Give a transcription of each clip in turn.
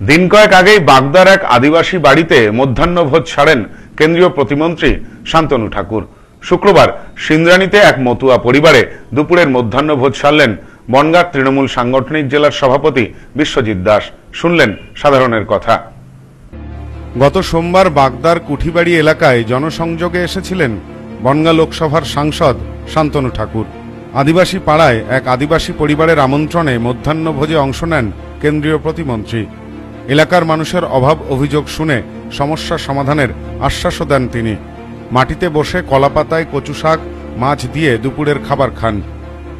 দিন কয়েক আগেই বাগদার এক আদিবাসী বাড়িতে মধ্যাহ্নভোজ ছাড়েন কেন্দ্রীয় প্রতিমন্ত্রী শান্তনু ঠাকুর। শুক্রবার সিন্দ্রানীতে এক মতুয়া পরিবারে দুপুরের মধ্যাহ্নভোজ সারলেন বনগাঁ তৃণমূল সাংগঠনিক জেলার সভাপতি বিশ্বজিৎ দাস। শুনলেন সাধারণের কথা। গত সোমবার বাগদার কুঠিবাড়ি এলাকায় জনসংযোগে এসেছিলেন বনগাঁ লোকসভার সাংসদ শান্তনু ঠাকুর। আদিবাসী পাড়ায় এক আদিবাসী পরিবারের আমন্ত্রণে মধ্যাহ্নভোজে অংশ নেন কেন্দ্রীয় প্রতিমন্ত্রী। এলাকার মানুষের অভাব অভিযোগ শুনে সমস্যা সমাধানের আশ্বাসও দেন তিনি। মাটিতে বসে কলাপাতায় কচু শাক, মাছ দিয়ে দুপুরের খাবার খান।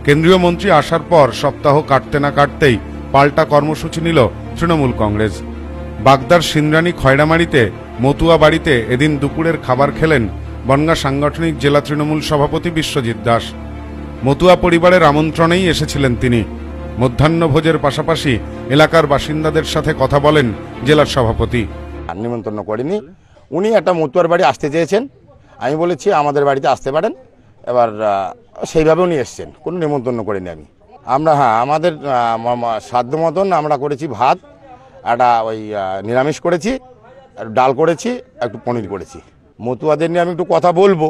কেন্দ্রীয় মন্ত্রী আসার পর সপ্তাহ কাটতে না কাটতেই পাল্টা কর্মসূচি নিল তৃণমূল কংগ্রেস। বাগদার সিন্দ্রানী খয়রামারিতে মতুয়া বাড়িতে এদিন দুপুরের খাবার খেলেন বনগাঁ সাংগঠনিক জেলা তৃণমূল সভাপতি বিশ্বজিৎ দাস। মতুয়া পরিবারের আমন্ত্রণেই এসেছিলেন তিনি। মধ্যাহ্নভোজের পাশাপাশি এলাকার বাসিন্দাদের সাথে কথা বলেন জেলার সভাপতি। আর নিমন্ত্রণ করিনি। উনি একটা মতুয়ার বাড়ি আসতে চেয়েছেন। আমি বলেছি, আমাদের বাড়িতে আসতে পারেন। এবার সেইভাবে উনি এসছেন। কোনো নিমন্ত্রণ করিনি আমি। আমরা হ্যাঁ আমাদের সাধ্য মতন আমরা করেছি ভাত একটা ওই নিরামিষ করেছি ডাল করেছি, একটু পনির করেছি। মতুয়াদের নিয়ে আমি একটু কথা বলব,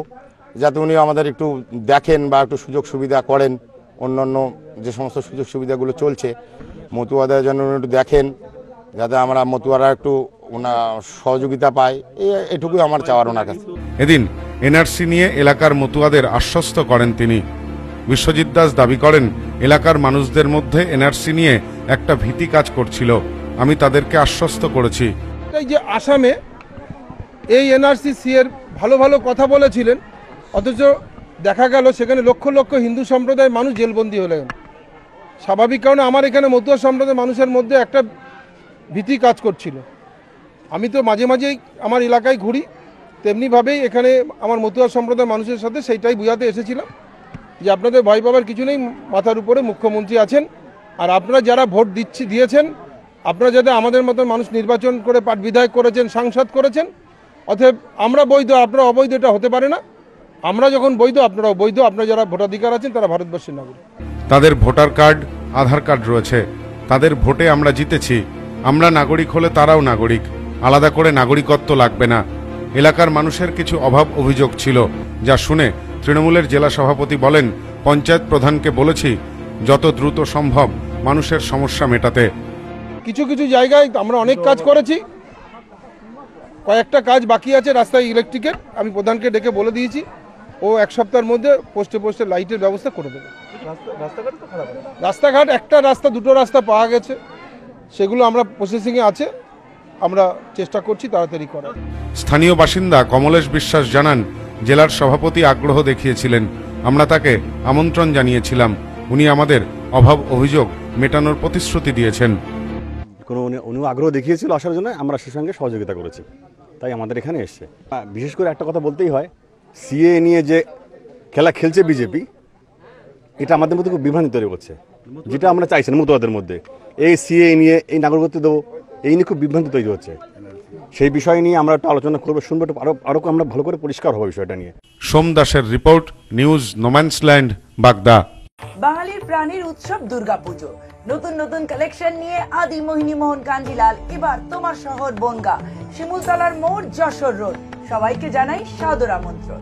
যাতে উনি আমাদের একটু দেখেন বা একটু সুযোগ সুবিধা করেন। অন্যান্য যে সমস্ত সুযোগ সুবিধাগুলো চলছে মতুয়াদের জন্য উনি একটু দেখেন যাতে আমরা মতুয়ারা একটু ওনার সহযোগিতা পাই। এই এটুকুই আমার চাওয়ার ওনার কাছে। এদিন এনআরসি নিয়ে এলাকার মতুয়াদের আশ্বস্ত করেন তিনি। বিশ্বজিৎ দাস দাবি করেন এলাকার মানুষদের মধ্যে এনআরসি নিয়ে একটা ভীতি কাজ করছিল। আমি তাদেরকে আশ্বস্ত করেছি। এই যে আসামে এই এনআরসি সি এর ভালো ভালো কথা বলেছিলেন অথচ দেখা গেল সেখানে লক্ষ লক্ষ হিন্দু সম্প্রদায়ের মানুষ জেলবন্দি হলেন। স্বাভাবিক কারণে আমার এখানে মতুয়া সম্প্রদায়ের মানুষের মধ্যে একটা ভীতি কাজ করছিল। আমি তো মাঝে মাঝেই আমার এলাকায় ঘুরি, তেমনিভাবেই এখানে আমার মতুয়া সম্প্রদায়ের মানুষের সাথে সেইটাই বুঝাতে এসেছিলাম যে আপনাদের ভয় পাবার কিছু নেই, মাথার উপরে মুখ্যমন্ত্রী আছেন। আর আপনারা যারা ভোট দিচ্ছি, দিয়েছেন, আপনারা যাতে আমাদের মতো মানুষ নির্বাচন করে পাট বিধায়ক করেছেন, সাংসদ করেছেন, অতএব আমরা বৈধ, আপনারা অবৈধ, এটা হতে পারে না। আমরা যখন বৈধ আপনারাও বৈধ আপনারা যারা ভোটাধিকার আছেন তারা ভারতবর্ষের নাগরিক। তাদের ভোটার কার্ড আধার কার্ড রয়েছে। তাদের ভোটে আমরা জিতেছি। আমরা নাগরিক হলে তারাও নাগরিক। আলাদা করে নাগরিকত্ব লাগবে না। এলাকার মানুষের কিছু অভাব অভিযোগ ছিল। যা শুনে তৃণমূলের জেলা সভাপতি বলেন পঞ্চায়েত প্রধানকে বলেছি যত দ্রুত সম্ভব মানুষের সমস্যা মেটাতে। কিছু কিছু জায়গায় আমরা অনেক কাজ করেছি। কয়েকটা কাজ বাকি আছে রাস্তায় ইলেকট্রিকের। আমি প্রধানকে ডেকে বলে দিয়েছি। ও এক সপ্তাহের মধ্যে পোস্টে পোস্টে লাইটের ব্যবস্থা করে দেবে। রাস্তাঘাট একটা রাস্তা দুটো রাস্তা পাওয়া গেছে। সেগুলো আমরা প্রসেসিংয়ে আছে। আমরা চেষ্টা করছি তাড়াতাড়ি করার। স্থানীয় বাসিন্দা কমলেশ বিশ্বাস জানান জেলার সভাপতি আগ্রহ দেখিয়েছিলেন। আমরা তাকে আমন্ত্রণ জানিয়েছিলাম। উনি আমাদের অভাব অভিযোগ মেটানোর প্রতিশ্রুতি দিয়েছেন। কোনো উনি আগ্রহ দেখিয়েছিল আসার জন্য আমরা সে সঙ্গে সহযোগিতা করেছি। তাই আমাদের এখানে এসছে। বিশেষ করে একটা কথা বলতেই হয় সিএ নিয়ে যে খেলা খেলছে বিজেপি, এটা আমাদের মধ্যে খুব বিভ্রান্তি তৈরি করছে। যেটা আমরা চাইছি না মতুয়াদের মধ্যে। এই সিএ নিয়ে, এই নাগরিকত্ব দেবো, এই নিয়ে খুব বিভ্রান্তি তৈরি হচ্ছে। সেই বিষয় নিয়ে আমরা একটু আলোচনা করব, শুনব একটু আরও আরও আমরা ভালো করে পরিষ্কার হব বিষয়টা নিয়ে। সোম দাসের রিপোর্ট, নিউজ নোম্যান্সল্যান্ড বাগদা। প্রাণীর উৎসব দুর্গাপুজো। নতুন নতুন কালেকশন নিয়ে আদি মোহিনী মোহন কান্দিলাল, এবার তোমার শহর বনগা, শিমুলতলার মোড় যশোর রোড সবাইকে জানাই সাদর আমন্ত্রণ।